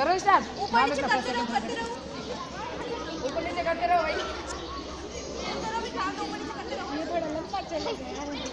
करो स्टार्ट ऊपर नीचे तो करते रहो करते रहो। ऊपर नीचे करते रहो भाई। ऊपर नीचे करते रहो। ये थोड़ा लंबा चलेगा यार